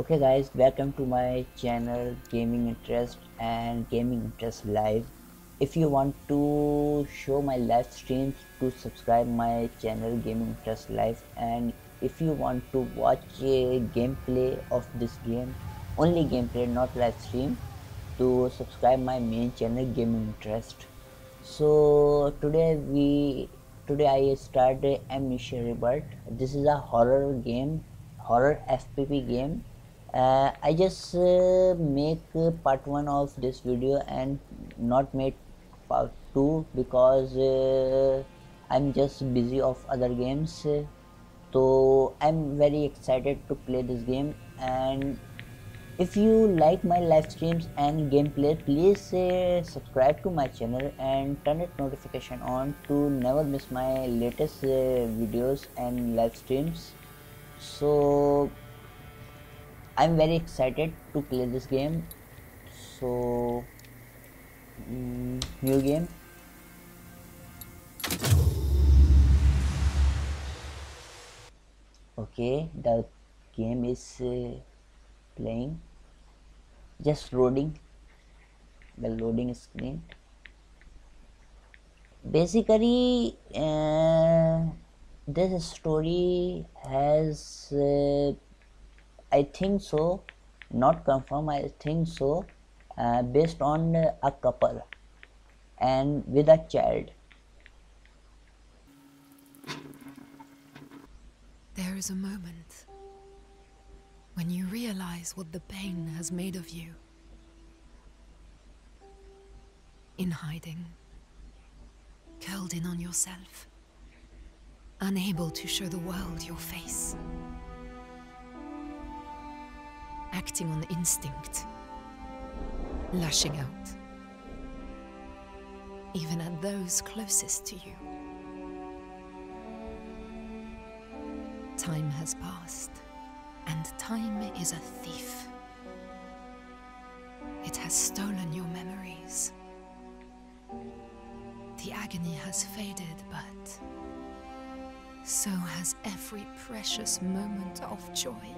okay guys welcome to my channel gaming interest and gaming interest live. If you want to show my live streams to subscribe my channel gaming interest live. And if you want to watch a gameplay of this game only gameplay not live stream to subscribe my main channel gaming interest. So today we today i started amnesia rebirth. This is a horror game horror fpp game uh, i just uh, make uh, part one of this video and not make part two because uh, i'm just busy of other games. So i'm very excited to play this game and if you like my live streams and gameplay please uh, subscribe to my channel and turn it notification on to never miss my latest uh, videos and live streams. So i'm very excited to play this game. So mm, new game. Okay the game is uh, playing. Just loading. The loading screen. Basically uh, this story has uh, i think so not confirm i think so uh, based on a couple and with a child There is a moment when you realize what the pain has made of you. In hiding, curled in on yourself, unable to show the world your face. Acting on instinct, lashing out, even at those closest to you. Time has passed, and time is a thief. It has stolen your memories. The agony has faded, but so has every precious moment of joy.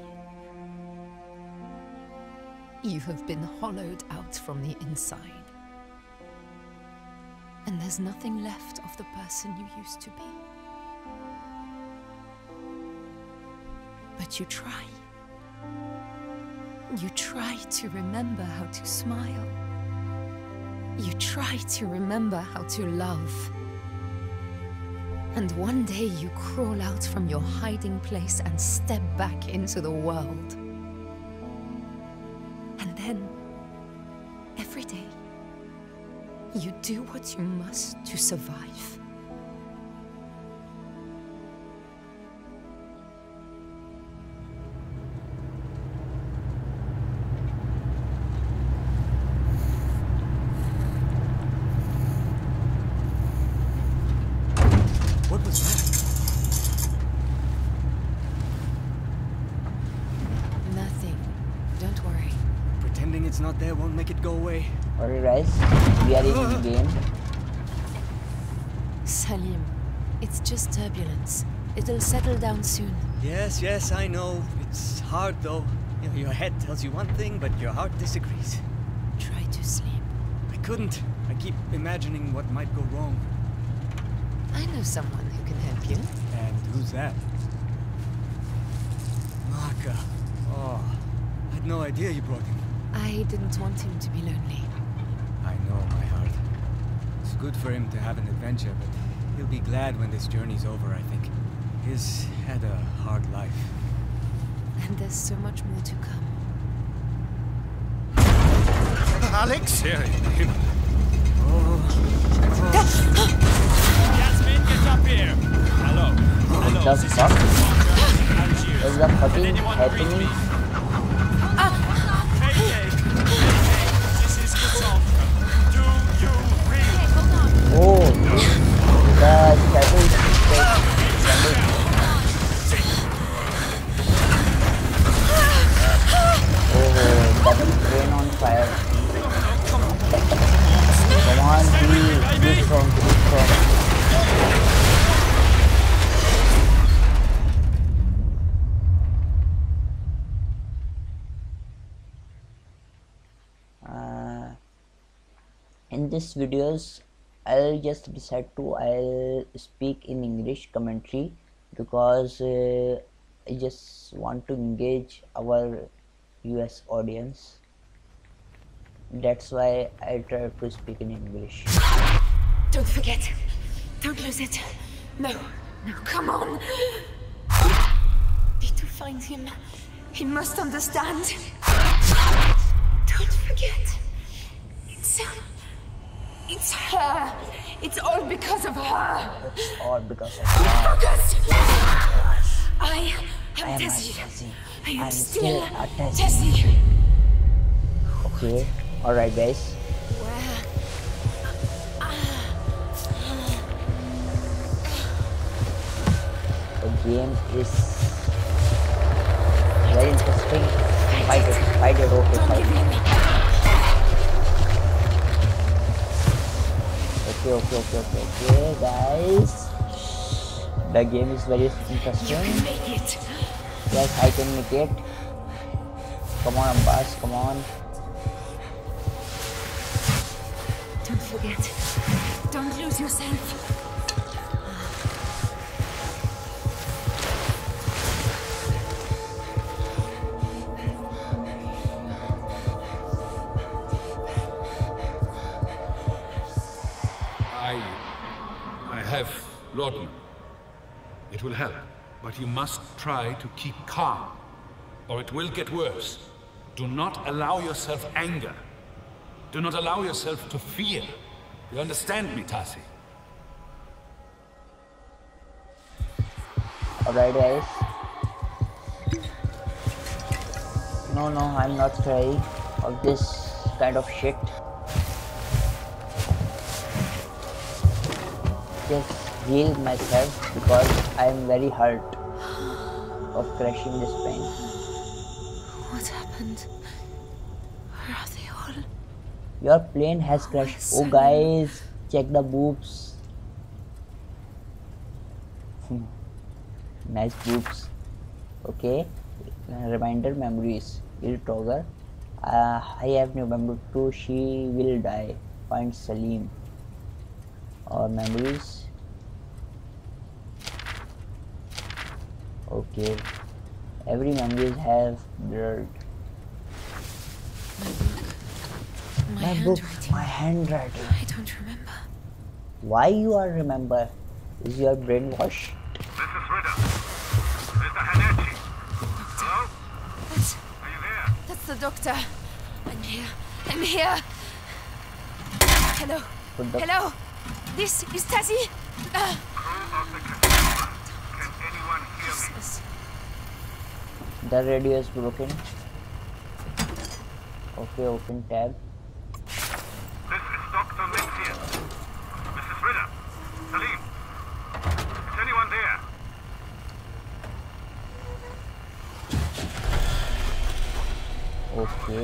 You have been hollowed out from the inside, and there's nothing left of the person you used to be. But you try. You try to remember how to smile. You try to remember how to love. And one day you crawl out from your hiding place and step back into the world. You do what you must to survive. Yes, yes, I know. It's hard though. You know, your head tells you one thing, but your heart disagrees. Try to sleep. I couldn't. I keep imagining what might go wrong. I know someone who can help you. And who's that? Maka. Oh, I had no idea you brought him. I didn't want him to be lonely. I know, my heart. It's good for him to have an adventure, but he'll be glad when this journey's over, I think. He's had a hard life. And there's so much more to come. Alex? Yasmin, get up here! Hello. Hello. the this is fuck is the fucking Anyone read happening me? Mayday. Come on, dude. Strong, be strong. Uh, in this videos, I'll just decide to I'll speak in English commentary because uh, I just want to engage our US audience that's why I try to speak in English Don't forget. Don't lose it. No, no, come on. Need to find him. He must understand. Don't forget. It's. Uh, it's her. It's all because of her. it's all because of Focus! I am I am Tessie. Tessie. I am I'm still still a Tessie. Tessie. okay alright guys. The game is very interesting. Fight it fight it okay fight? it okay okay okay okay okay guys. The game is very interesting. Can make it. yes I can make it. Come on Abbas come on forget. Don't lose yourself. I. I have laudanum. It will help, but you must try to keep calm, or it will get worse. Do not allow yourself anger. Do not allow yourself to fear. You understand me, Tasi? alright guys no no I'm not afraid of this kind of shit just heal myself because I'm very hurt of crashing this plane What happened? Your plane has crashed. Oh guys check the boobs. Hmm. nice boobs. Okay. Reminder memories. Will toggle uh, I have November 2 she will die. Find Salim. Or memories. Okay. Every memories have blurred My, my book handwriting. my handwriting I don't remember. why you are remember is your brainwash This is Ritter. Mr. Hanechi. Hello? That's, Are you there? that's the doctor. I'm here. I'm here. Hello. Hello. This is Tasi. Uh. Crew of the Cassandra. Can anyone hear me? The radio is broken okay open tab This is Dr. Metzian. Mrs. Ritter. Salim. Is anyone there?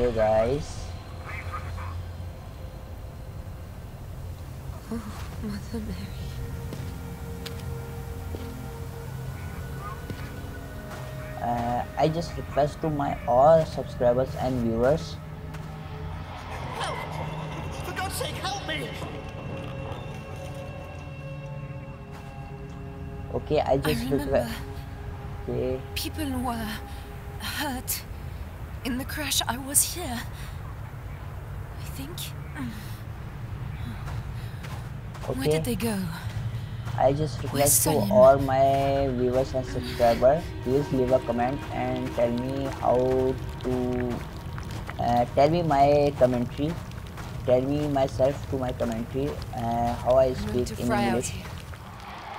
Okay guys Please respond. Mother Mary. uh, I just request to my all subscribers and viewers Help! For God's sake, help me! okay I I just remember okay people were hurt in the crash. I was here. I think. Where did they go? I just request to all my viewers and subscribers please leave a comment and tell me how to uh, tell me my commentary tell me myself to my commentary uh, how I speak in English.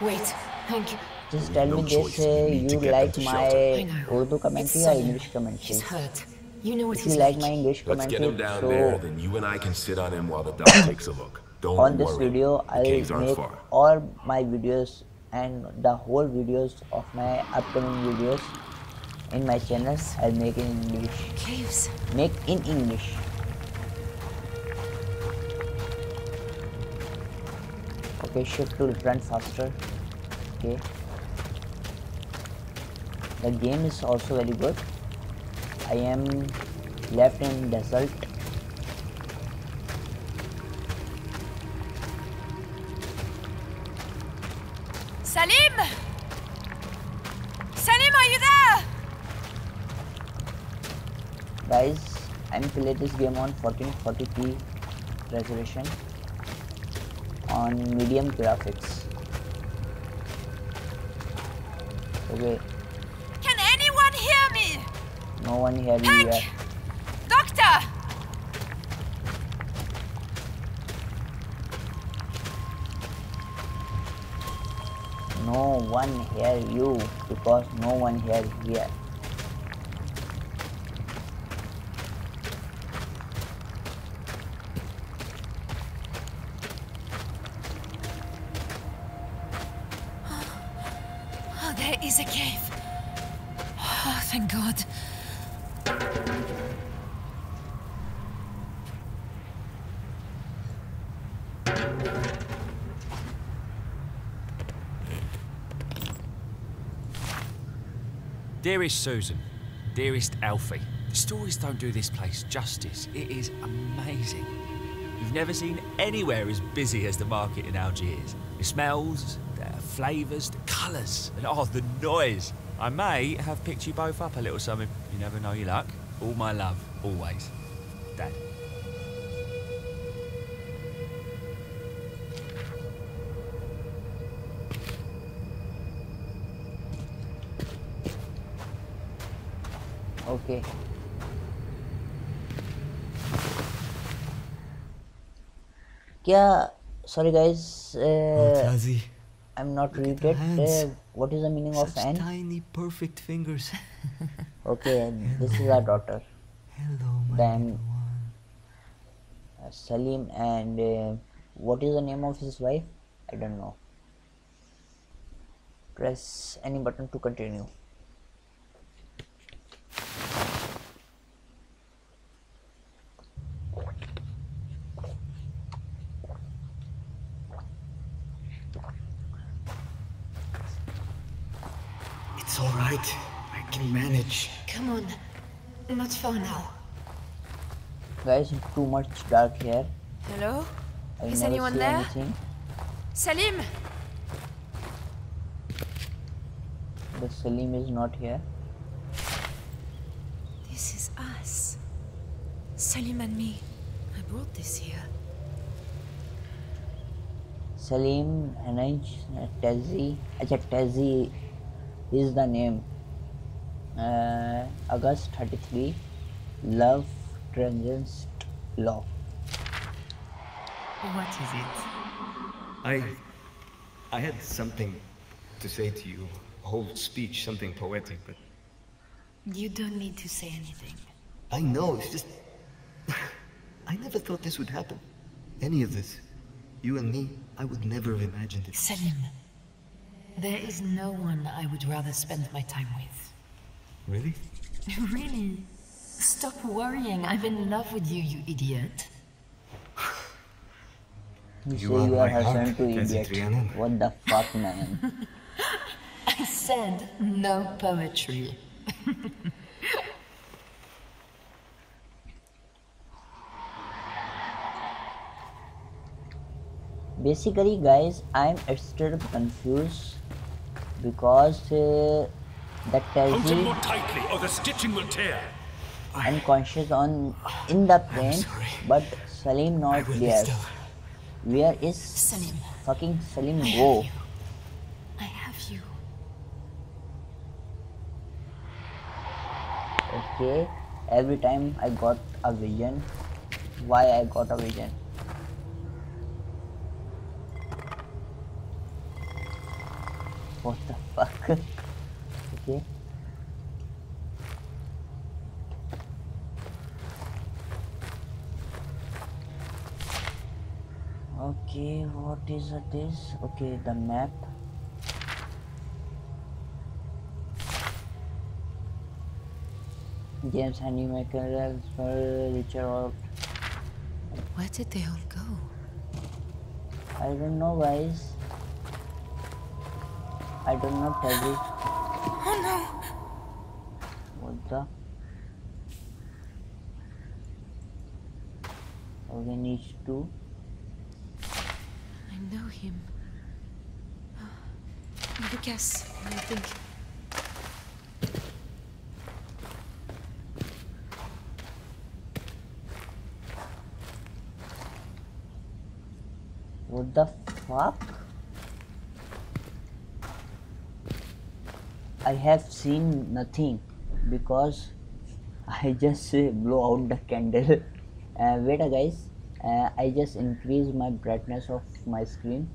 Wait, thank you. Just tell No me this choice. uh, You need to you get like my I know. Urdu It's commentary or English commentary He's hurt. You know what if he's you like my English Let's commentary get him down so there, then you and I can sit on him while the doc takes a look. Don't on this worry. video the I'll make far. all my videos and the whole videos of my upcoming videos in my channels. I'll make in English Caves. make in English okay shift to run faster okay the game is also very good. I am left in desert. Salim! Salim are you there? Guys I'm playing this game on 1440p resolution on medium graphics. Okay no one here Hank! are Doctor! no one hear you because no one here here Dearest Susan, dearest Alfie, the stories don't do this place justice. It is amazing. You've never seen anywhere as busy as the market in Algiers. The smells, the flavours, the colours, and oh, the noise. I may have picked you both up a little something. You never know your luck. All my love, always. Dad. Okay. क्या sorry guys uh, i'm not read it uh, what is the meaning of such n? tiny, perfect fingers. okay this is our daughter. Hello, my one. uh, salim and uh, what is the name of his wife? I don't know. Press any button to continue It's all right. I can manage. Come on. Not far now. guys it's too much dark here Hello? i Is anyone there? anything Salim! the salim is not here This is us. Salim and me. I brought this here. Salim Hanaj Tazi. Acha Tazi is the name. Uh, August 33. Love Transcends Law. What is it? I. I had something to say to you. A whole speech, something poetic, but. You don't need to say anything. I know, it's just. I never thought this would happen. Any of this. You and me, I would never have imagined it. Salim, there is no one I would rather spend my time with. Really? Really? Stop worrying. I'm in love with you, you idiot. You, You say are you are my her heart, to idiot. What the fuck, man? I said no poetry. Basically, guys, I'm still confused because uh, the Hold him more tightly, or the stitching will tear. unconscious on ah, in the plane, but Salim not will be there. Where is Salim, fucking Salim I go? have. I have you. Okay, every time I got a vision. Why I got a vision? What the fuck? okay. Okay, what is this? Okay, the map. James Henry Michael for Richard Alt. Where did they all go? I don't know guys. I don't know Teddy. Oh no! What the? Okay, needs to. I know him. Oh, guess. I think. What the fuck? I have seen nothing because I just uh, blow out the candle. Uh, wait a guys, uh, I just increase my brightness of my screen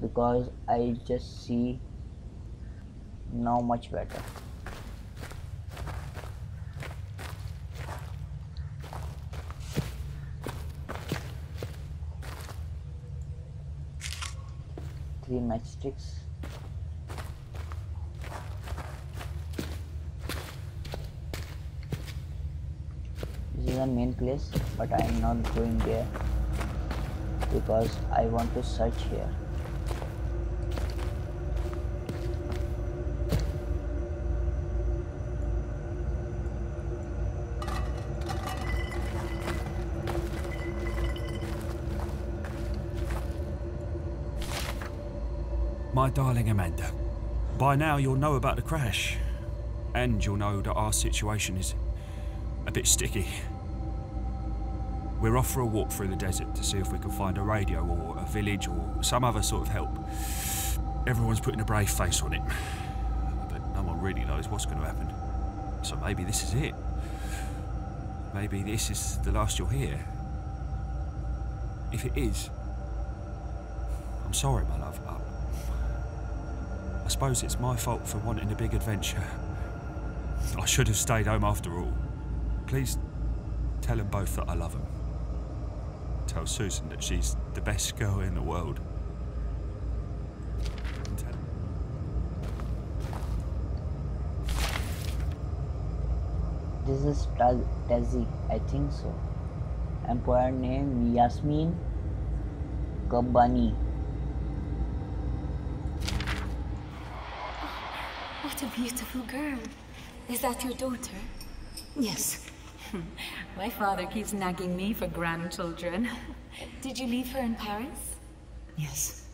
because I just see now much better. Three matchsticks. Is the main place, but I am not going there because I want to search here. My darling Amanda, by now you'll know about the crash. And you'll know that our situation is a bit sticky. We're off for a walk through the desert to see if we can find a radio or a village or some other sort of help. Everyone's putting a brave face on it, but no one really knows what's going to happen. So maybe this is it. Maybe this is the last you'll hear. If it is, I'm sorry, my love. I, suppose it's my fault for wanting a big adventure. I should have stayed home after all. Please tell them both that I love them. Tell Susan that she's the best girl in the world. Uh, this is Ta- Tazi, I think so. Employer name Yasmin Kabbani. What a beautiful girl. Is that your daughter? Yes. My father keeps nagging me for grandchildren. Did you leave her in Paris? Yes.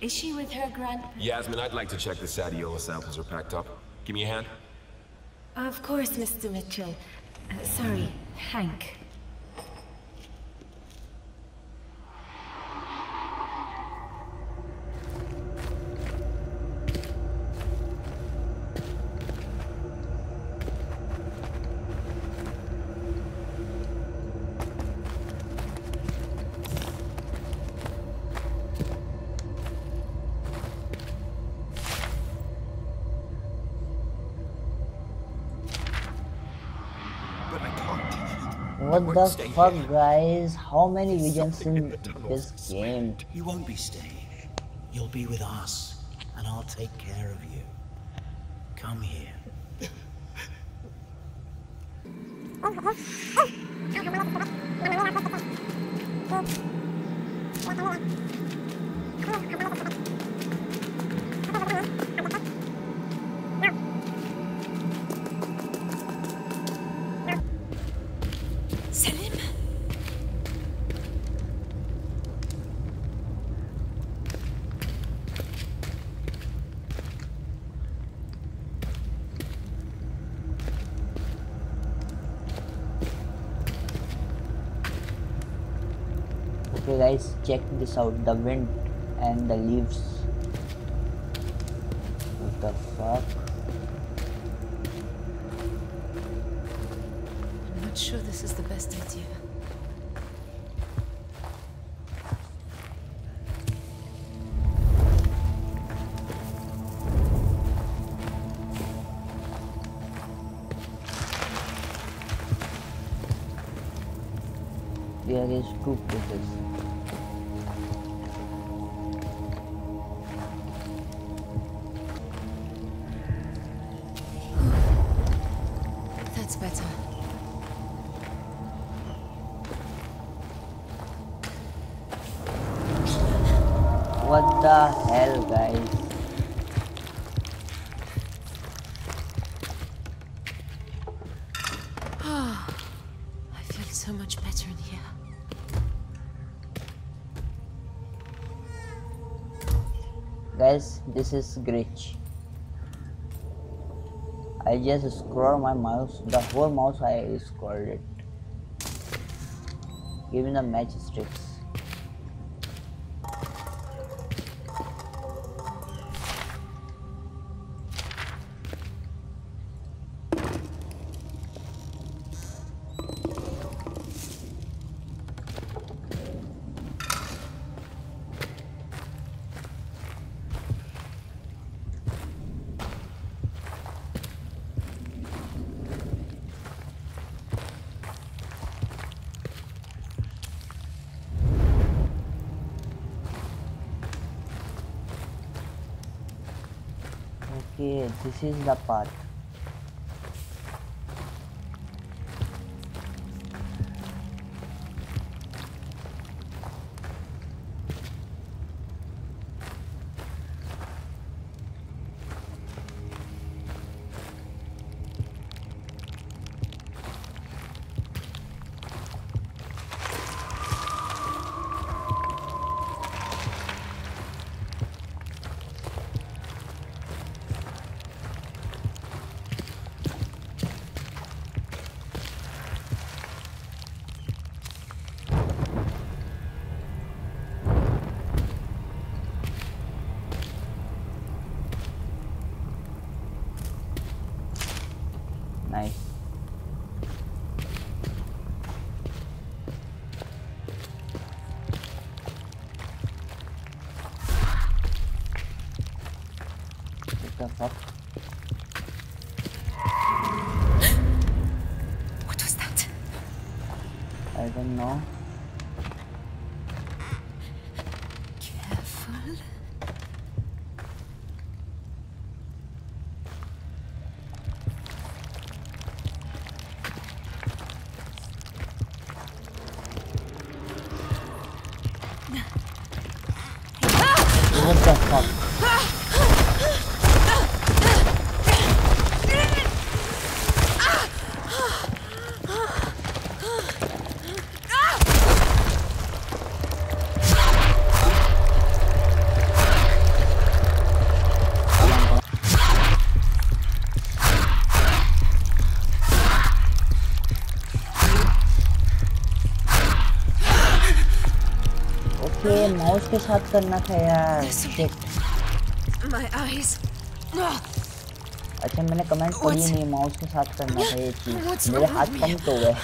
Is she with her grand... Yasmin, I'd like to check the Sadiola samples are packed up. Give me a hand. Of course, Mr. Mitchell. Uh, sorry, Hank. What the fuck, here. guys? How many visions Something in in this game? You won't be staying. You'll be with us, and I'll take care of you. Come here. Uh-huh. Check this out the wind and the leaves. What the fuck? I'm not sure this is the best idea. There is two places. hell, guys? Ah, I feel so much better in here. Guys, this is glitch. I just scroll my mouse, the whole mouse I scrolled it. Even the match strips. da parte. उसके साथ करना था यार। अच्छा मैंने comment पढ़ी नहीं mouse के साथ करना था ये चीज़। मेरे हाथ कम तो गए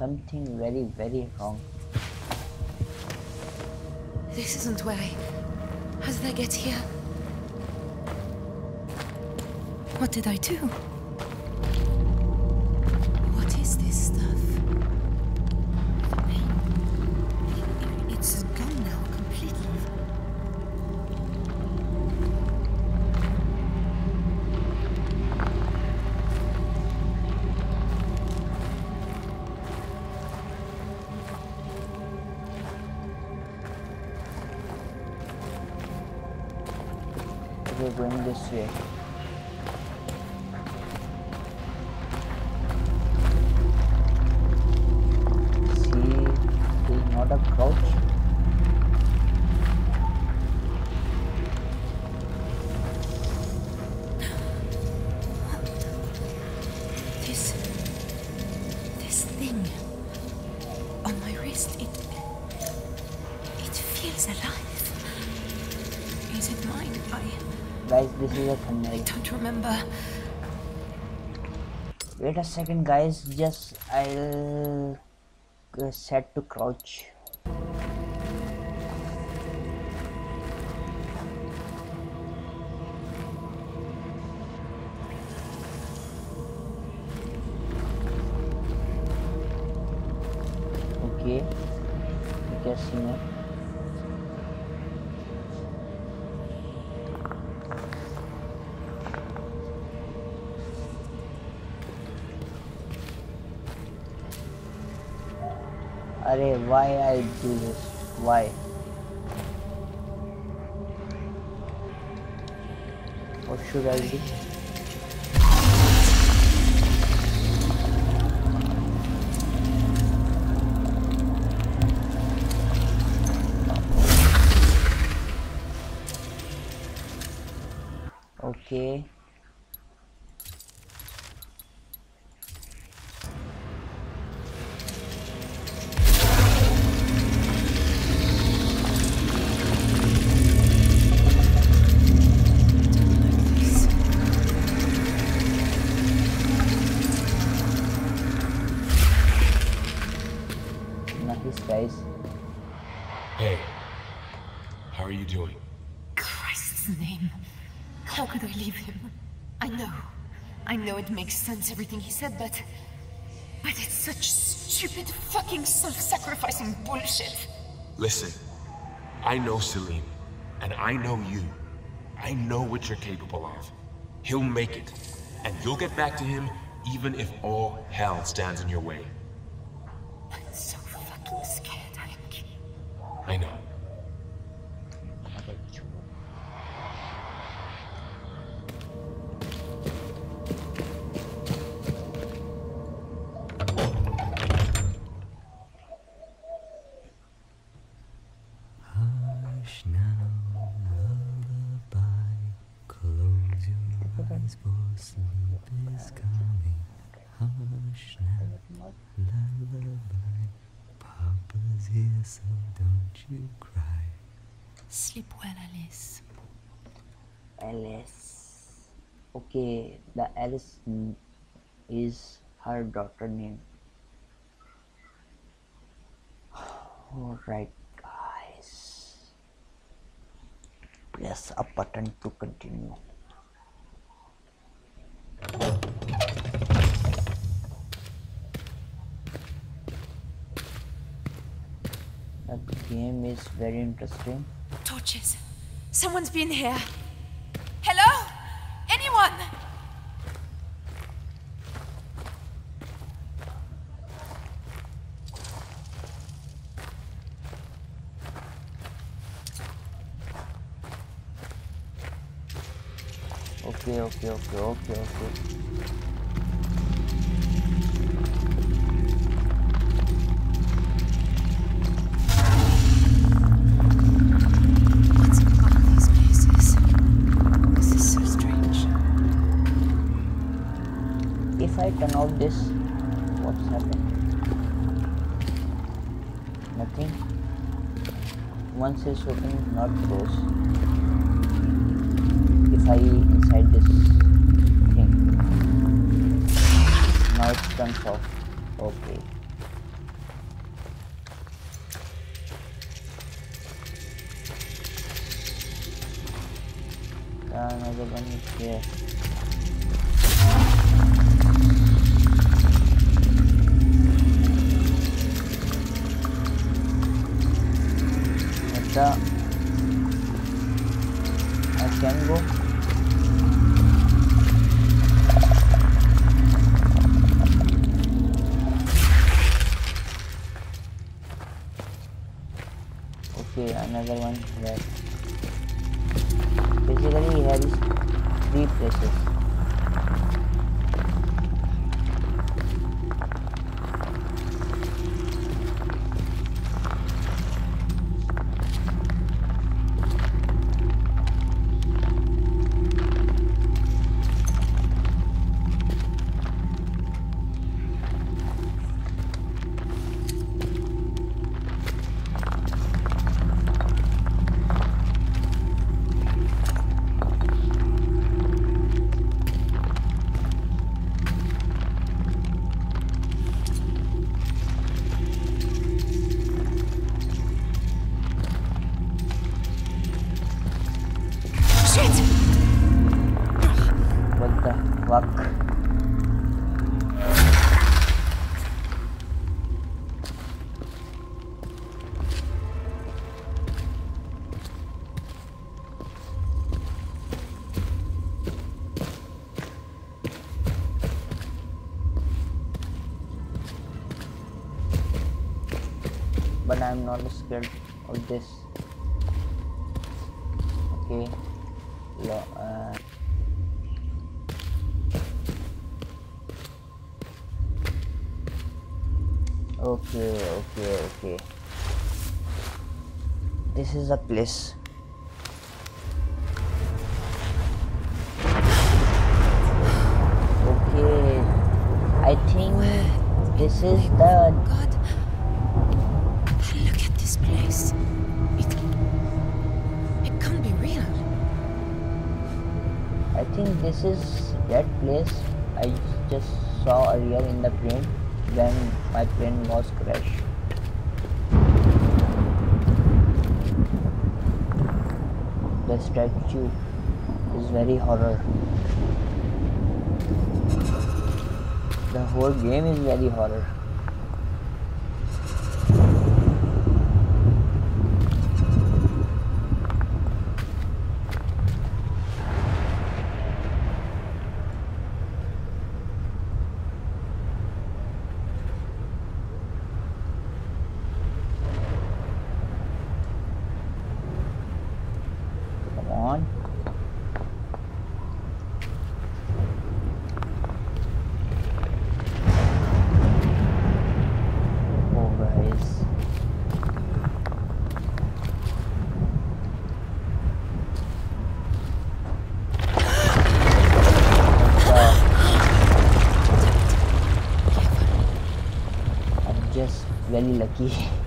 something very, very wrong. This isn't where I... How did I get here? What did I do? Second, guys. Just I'll uh, set to crouch. Why I do this? Why? What should I do? Okay. Know it makes sense, everything he said, but. But it's such stupid fucking self sacrificing bullshit. Listen, I know Salim, and I know you. I know what you're capable of. He'll make it, and you'll get back to him even if all hell stands in your way. I'm so fucking scared, Hank. I know. Okay, the Alice is her daughter name. Alright, guys. Press a button to continue. The game is very interesting. Torches. Someone's been here. Anyone? Okay, okay, okay, okay, okay. This, what's happened? Nothing. Once it's open, not close. If I inside this thing, now it turns off. Okay. Another one here. But I'm not scared of this. Okay. Uh, okay okay okay. This is a place. Okay. I think this is the think this is that place I just saw earlier in the plane when my plane was crashed. The statue is very horror. The whole game is very horror. Very lucky.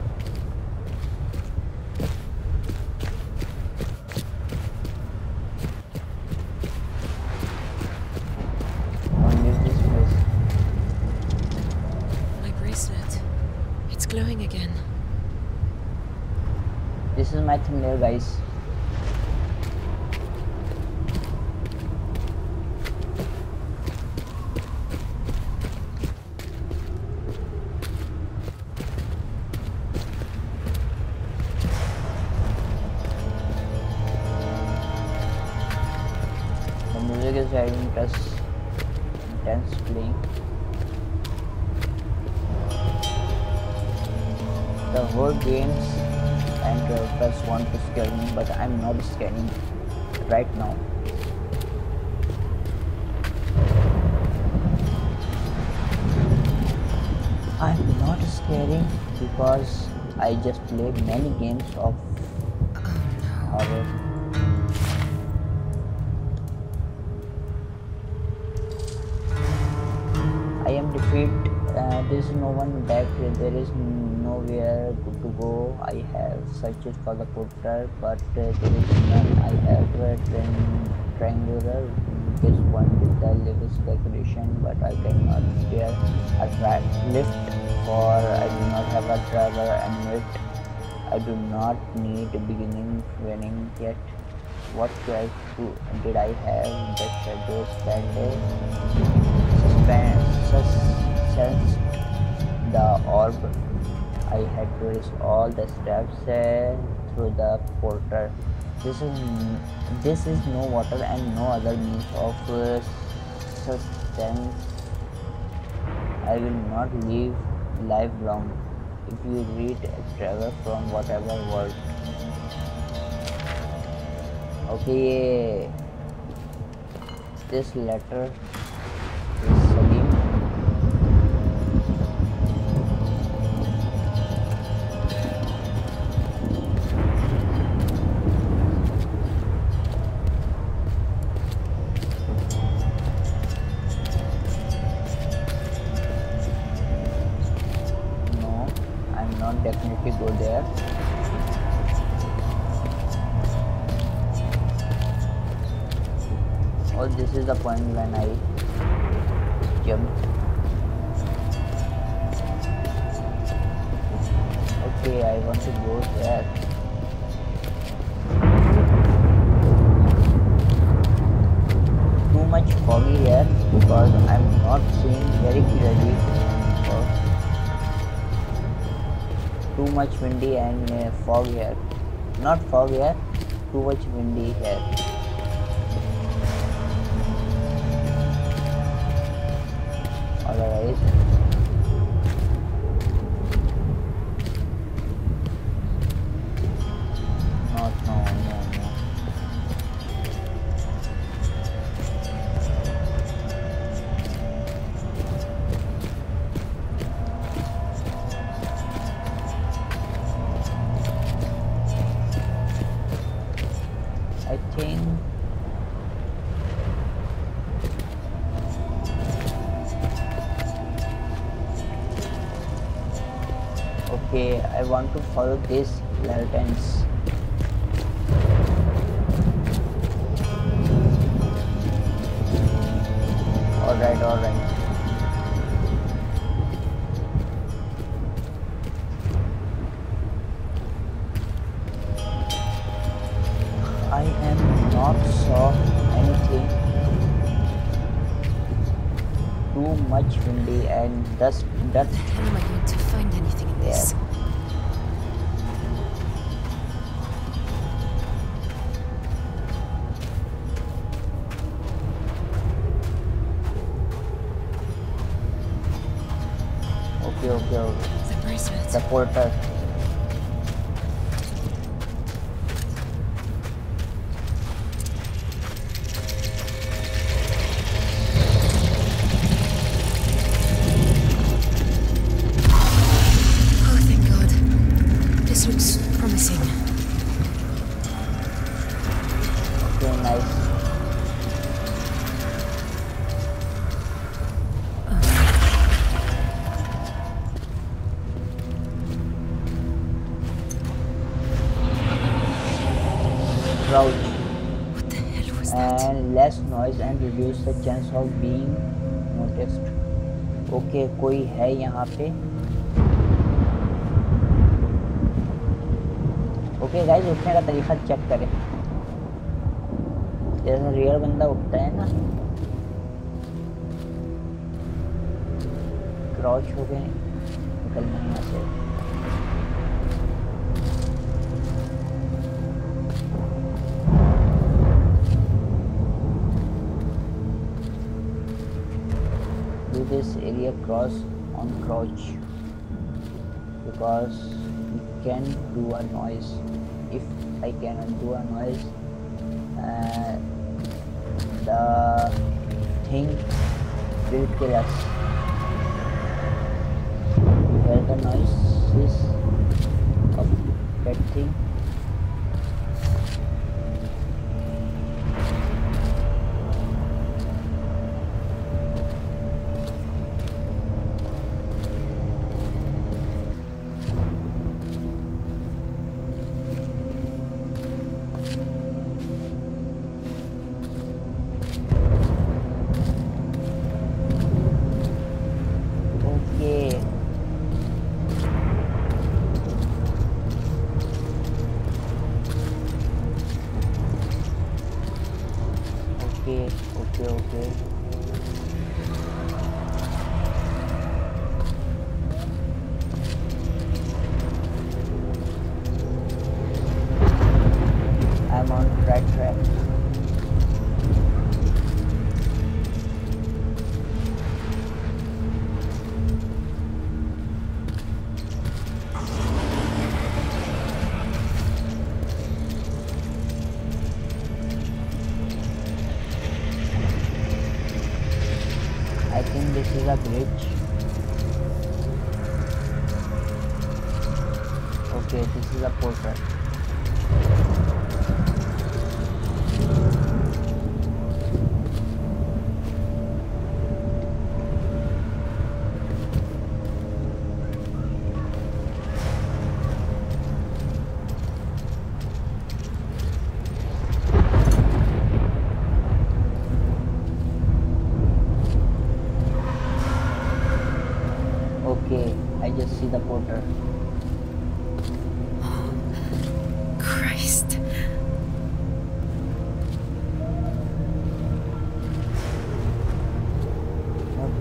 Played many games of horror. I am defeated. Uh, there is no one back. There is nowhere to go I have searched for the portal but uh, there is none I have a triangular this one with the levels decoration but I cannot bear a lift for I do not have a driver and it I do not need beginning training yet what choice did I have the shadows that suspense the orb I had to reach all the steps uh, through the portal. This is this is no water and no other means of uh, sustenance. I will not live life long if you read travel from whatever world. Okay, this letter fog here. Not fog here, too much windy here. Want these lanterns. Alright, alright. I am not saw anything too much windy and dust dust How am I going to find anything in this? Bracelet. the portal है यहाँ पे। Okay guys उठने का तरीका check करें। जैसे real बंदा उठता है ना। क्रॉच हो गए। निकलना से। This area on crouch because you can do a noise. If I cannot do a noise uh, the thing will kill us. Hear the noises of that thing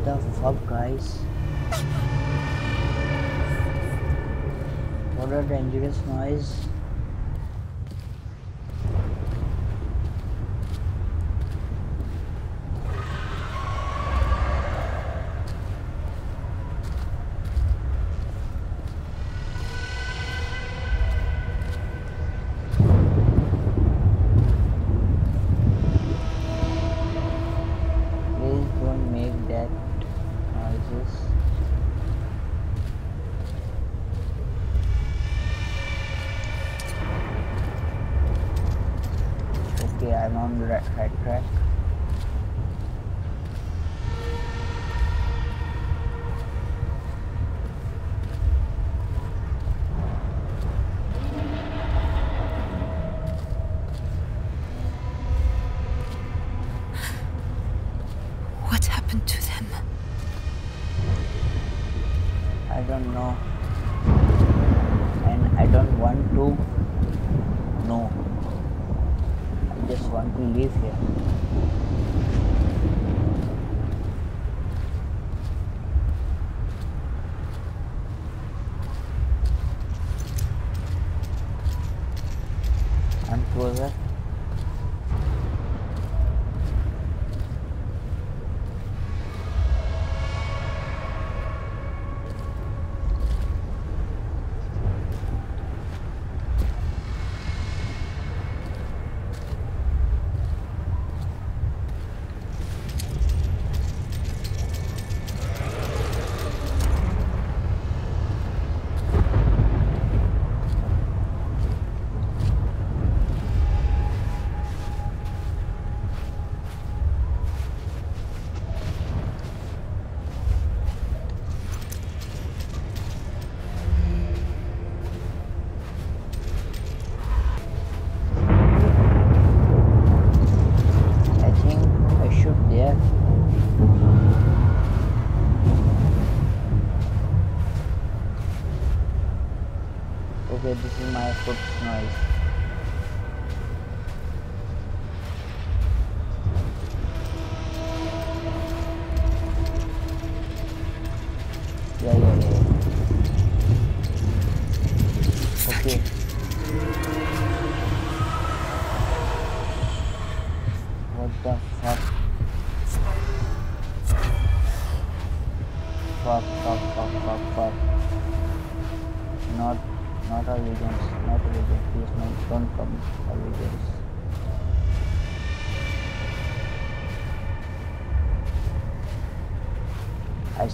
the fuck, guys? What a dangerous noise.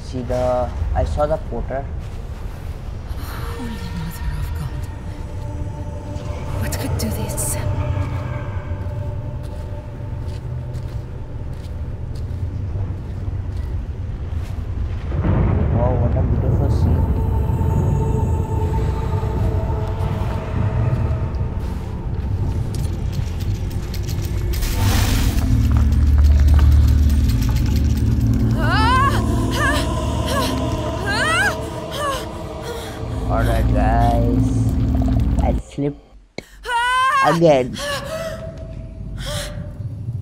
See the, I saw the portal. Again.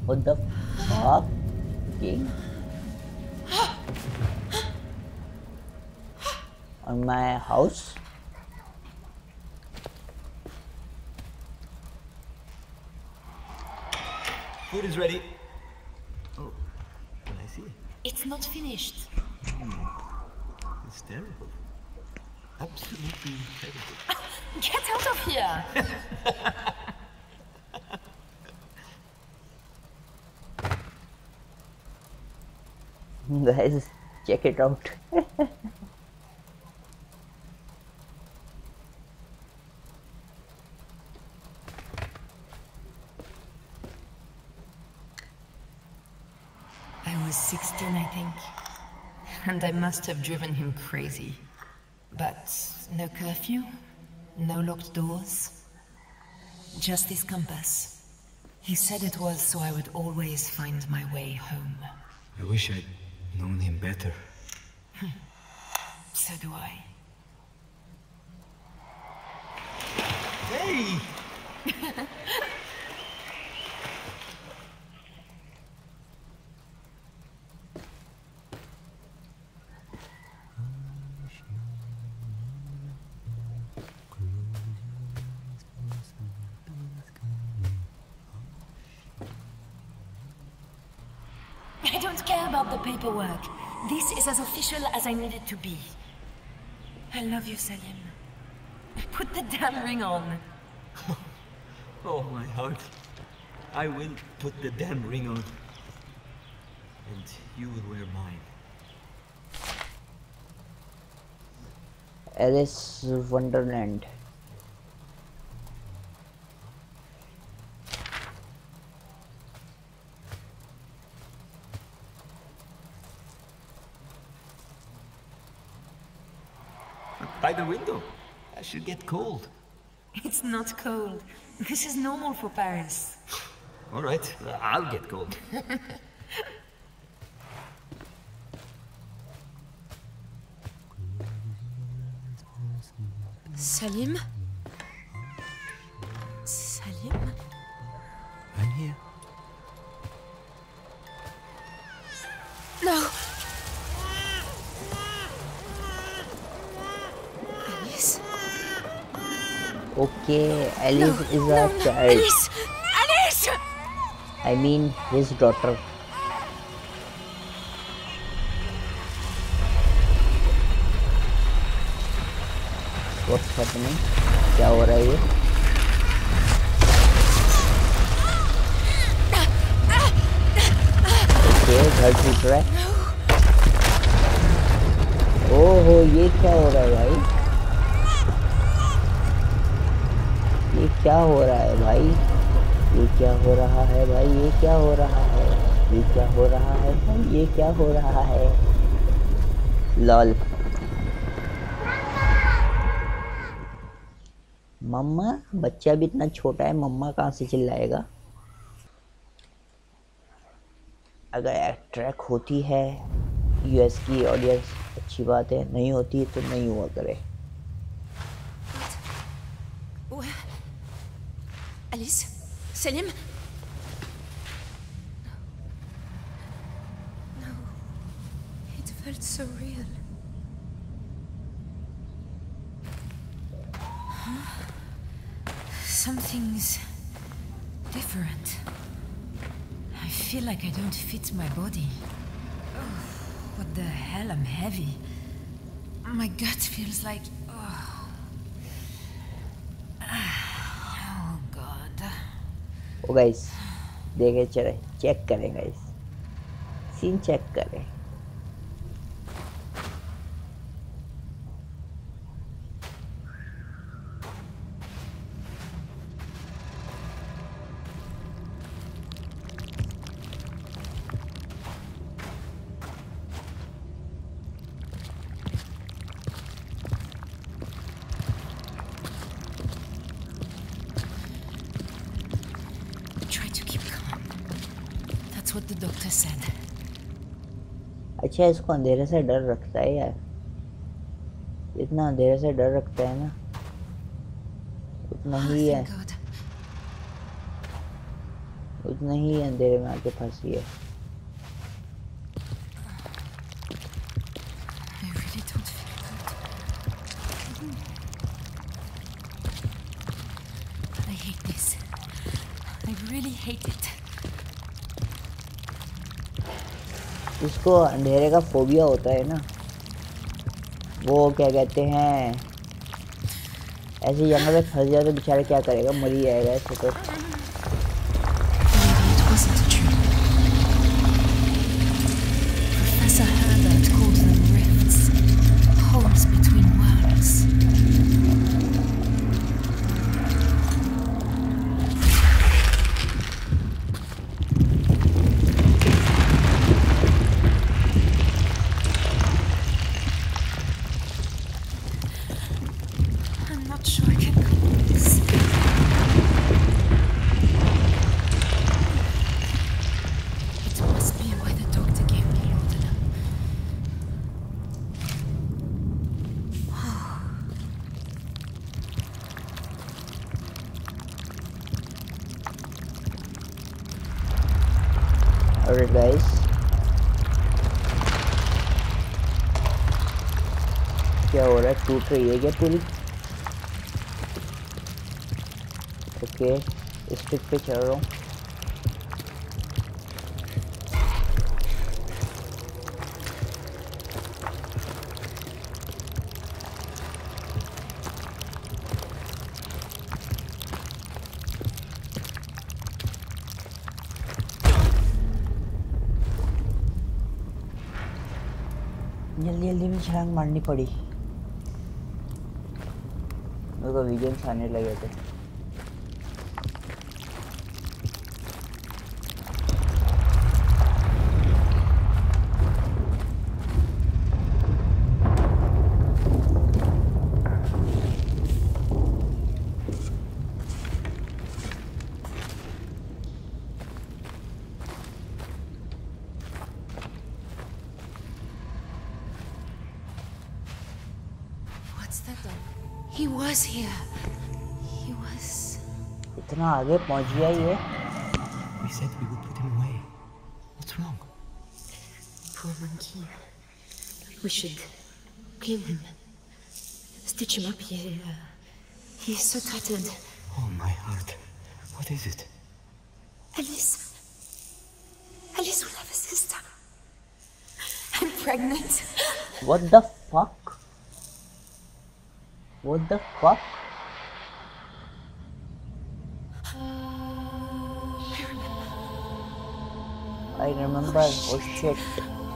What the fuck? King? On my house? Food is ready. Oh, can I see? It's not finished. Hmm. It's terrible. Absolutely terrible. Get out of here! Guys, check it out. I was 16, I think. And I must have driven him crazy. But no curfew, no locked doors. Just this compass. He said it was so I would always find my way home. I wish I'd known him better. So do I. Hey! as official as I need it to be. I love you, Salim. Put the damn ring on. Oh, my heart. I will put the damn ring on. And you will wear mine. Alice Wonderland. By the window. I should get cold. It's not cold. This is normal for Paris. All right, I'll get cold. Salim? Salim? I'm here. No! Okay, Alice no, is no, no. child. Alice! Alice! I mean his daughter. What's happening? क्या हो रहा है ये? Okay घर टूट रहा है ओहो ये क्या हो रहा है भाई ये क्या हो रहा है भाई? ये क्या हो रहा है भाई? ये क्या हो रहा है? ये क्या हो रहा है भाई? ये क्या हो रहा है? लॉल। मम्मा, बच्चा भी इतना छोटा है, मम्मा कहाँ से चिल्लाएगा? अगर ट्रैक होती है यूएस की ऑडियंस अच्छी बात है, नहीं होती तो नहीं हुआ करे। Salim? No. It felt so real. Something's different. I feel like I don't fit my body. Oh, what the hell? I'm heavy. My gut feels like. Oh guys देखे चले चेक करें गाइस सीन चेक करें. अच्छा इसको अंधेरे से डर रखता है यार। इतना अंधेरे से डर रखता है ना। उतना ही है। उतना ही अंधेरे में आके फंसी है। उसको अंधेरे का फोबिया होता है ना। वो क्या कहते हैं, ऐसे जंगल में फंस जाए तो बेचारा क्या करेगा, मरी जाएगा, ऐसे तो। रही पूरी? ओके स्टिक पे चल रहा हूँ। जल्दी जल्दी में छलांग मारनी पड़ी। तो लीजेंड्स आने लगे थे। my here. We said we would put him away. What's wrong? Poor monkey. We should kill him. Stitch him up here. Uh, he's so tattered. Oh, my heart. What is it? Alys. Alys will have a sister. I'm pregnant. What the fuck? What the fuck? I remember oh shit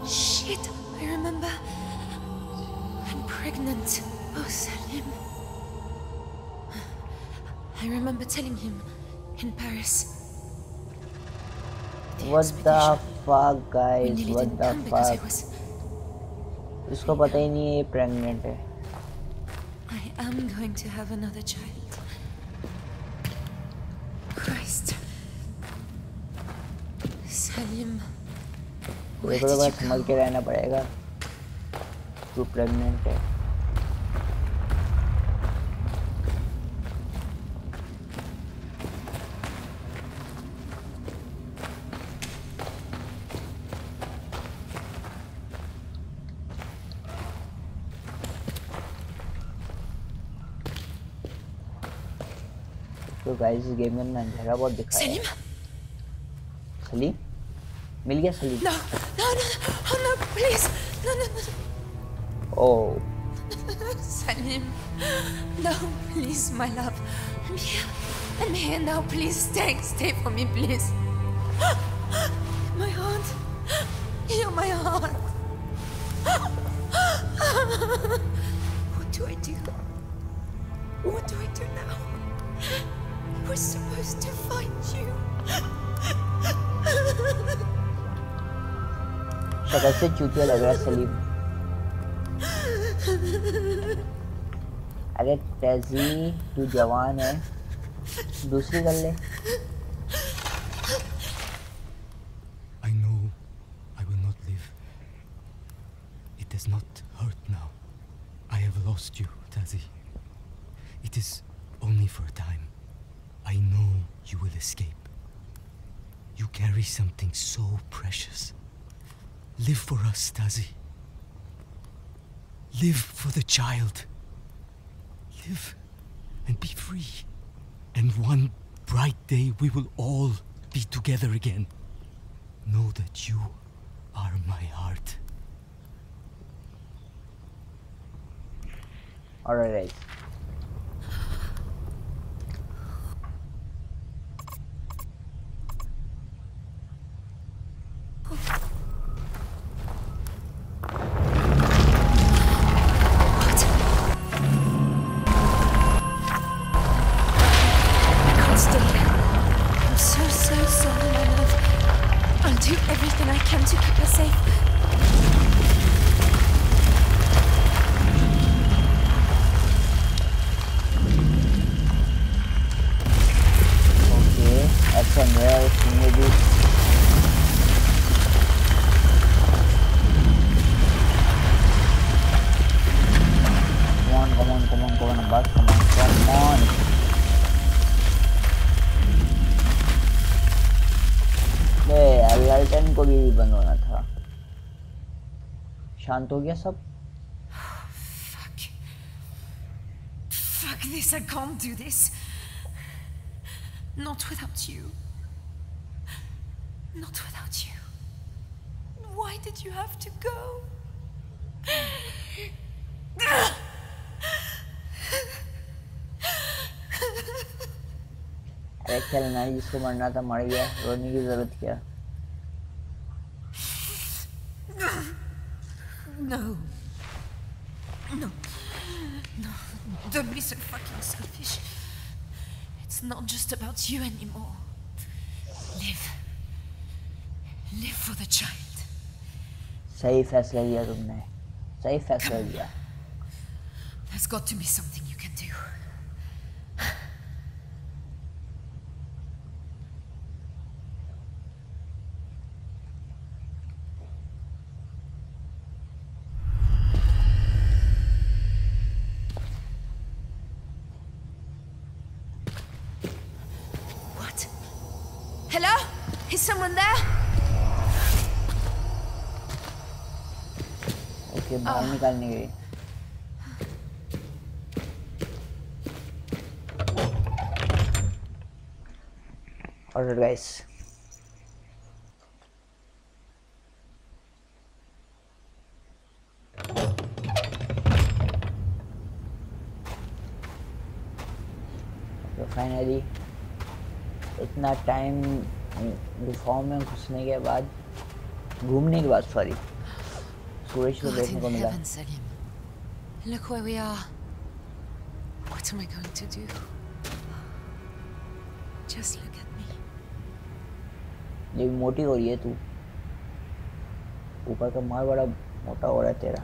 Shit, I remember. I'm pregnant. Oh, Salim. I remember telling him in Paris. what the fuck We guys nearly what didn't the come because I fuck was. इसको पता ही नहीं है ये pregnant है I am going to have another child. Christ. Salim. तो बस समझ के रहना पड़ेगा। तू प्रेग्नेंट है। तो गाइस गेम में अंधेरा बहुत दिखा Salim? सलीम? मिल गया Salim No, no, no, no. Oh no, please. No, no, no. Oh, Salim. No, please, my love. I'm here. I'm here now. Please stay. Stay for me, please. My heart. You're my heart. What do I do? शक्ल चूतिया लग रहा है सलीम अरे तेज़ी तू जवान है। दूसरी कर ले। Live for us, Tasi. Live for the child. Live and be free. And one bright day we will all be together again. Know that you are my heart. Alright. I शांत हो गया सब Fuck this, I can't do this. Not without you. Not without you. Why did you have to go? अरे चलना है जिसको मरना था मर गया रोने की जरूरत क्या No. No. No. Don't be so fucking selfish. It's not just about you anymore. Live. Live for the child. सही फैसला लिया तुमने सही फैसला लिया There's got to be something you can do. Alright guys. तो फाइनली इतना टाइम गुफाओं में घुसने के बाद घूमने के बाद सॉरी सूरज को देखने को मिला. Look where we are. What am I going to do? Just look. ये भी मोटी हो रही है तू ऊपर का माल बड़ा मोटा हो रहा है तेरा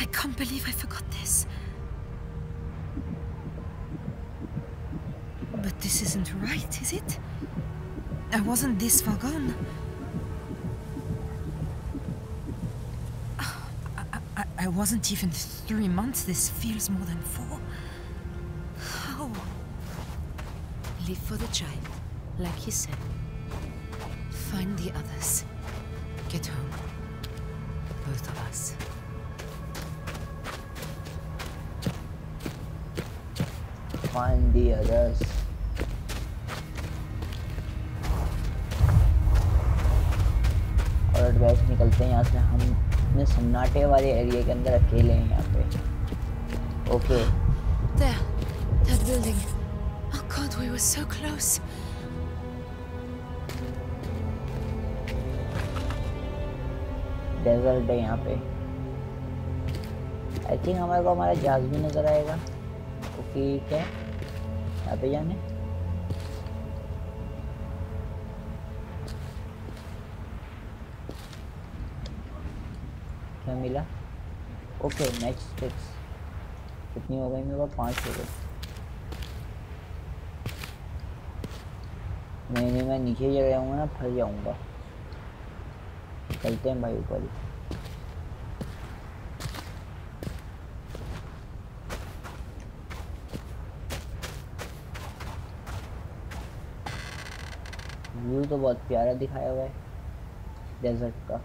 I can't believe I forgot this. But this isn't right, is it? I wasn't this far gone. I, I, I wasn't even three months. This feels more than four. Live for the child, like you said. Find the others. Get home. Both of us. find the others और gas निकलते हैं यहाँ से हम अपने सन्नाटे वाले area के अंदर अकेले हैं यहाँ पे okay There. That building. We were so close. Desert है यहाँ पे। आई थिंक हमारे को हमारा जहाज़ भी नज़र आएगा। ओके क्या यहाँ पे जाने। क्या मिला? ओके मैच स्टिक्स कितनी हो गई मेरे पास पाँच हो गई। नहीं नहीं मैं नीचे चले जाऊँगा ना फंस जाऊँगा चलते हैं भाई ऊपर ही व्यू तो बहुत प्यारा दिखाया हुआ है डेजर्ट का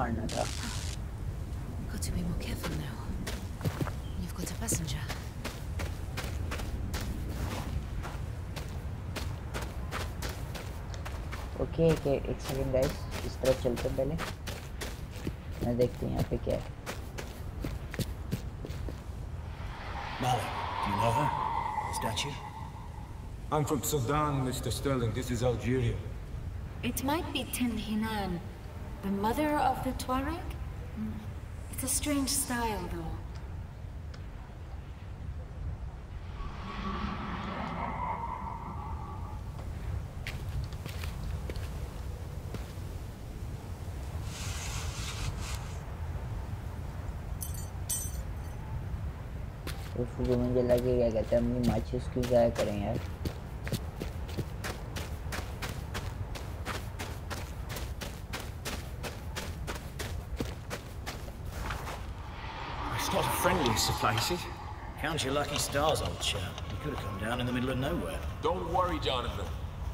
मारना था Got to be more careful now. You've got a passenger. Okay okay एक सेकंड गाइस इस तरफ चलते हैं पहले मैं देखती हूँ यहाँ पे क्या है Malik, do you know her? The statue? I'm from Sudan, Mr. Sterling. This is Algeria. It might be Tin Hinan, the mother of the Tuareg. Mm. It's a strange style, though. तो फिर मुझे लगे क्या कहते हैं अपनी माचिस की क्या करें यार a friendly supply, is? Count your lucky stars, old chap. You could have come down in the middle of nowhere. Don't worry, Jonathan.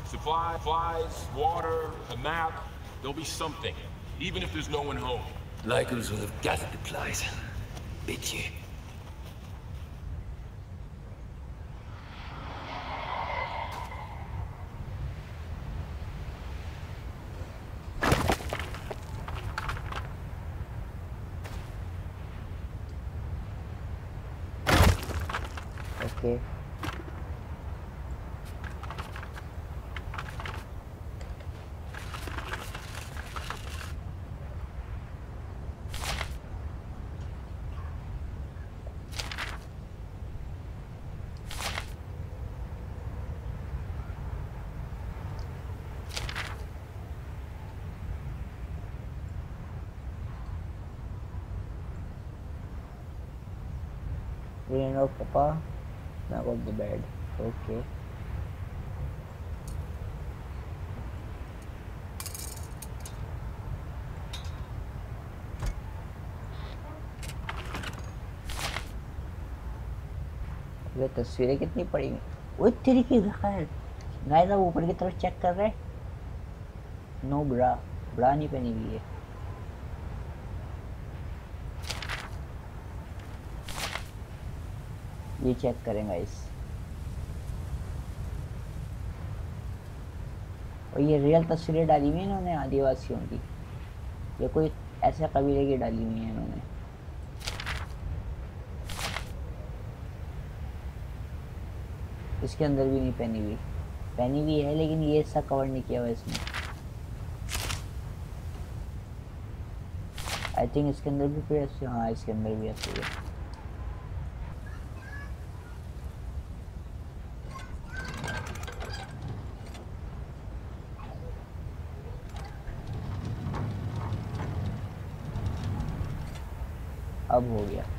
Supply, supplies, water, a map. There'll be something, even if there's no one home. Lycos will have gathered the plies. Bet Papa. Knock off the bed. Okay. ये तस्वीरें कितनी पड़ी वो तेरी की खैर आप ऊपर की तरफ़ चेक कर रहे नो ब्रा ब्रा नहीं पहनी हुई है ये चेक करें गाइस और ये रियल तस्वीरें डाली हुई हैं इन्होंने, आदिवासियों की। ये कोई ऐसे कबीले की डाली हुई हैं इन्होंने। इसके अंदर भी नहीं पहनी हुई। पहनी हुई है, लेकिन ये ऐसा कवर नहीं किया हुआ इसमें आई थिंक इसके अंदर भी फिर हाँ इसके अंदर भी ऐसे है। अब हो गया।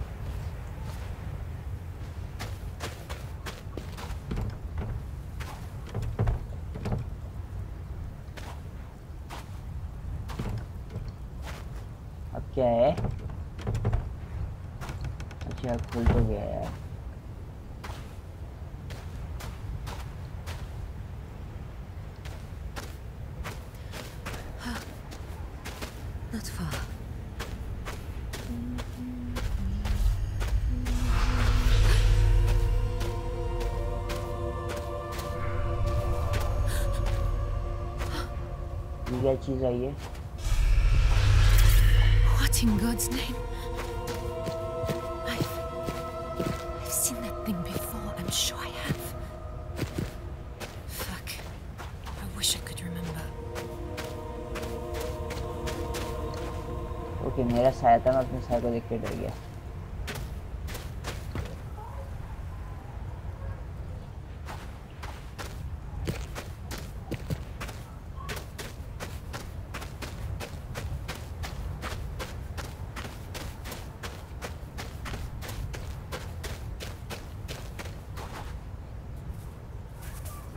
चीज़ आई है What in God's name? I've, I've seen that thing before. I'm sure I have. Fuck. I wish I could remember. Okay मेरा साया था मैं अपने साया को देख के डर गया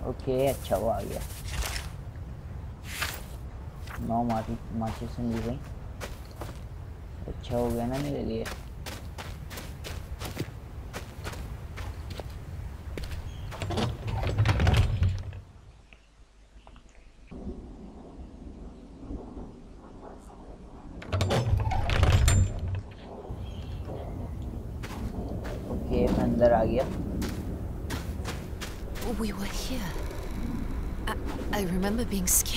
ओके अच्छा वो आ गया नौ माची माचिस मिल गई अच्छा हो गया ना मेरे लिए। Being scared.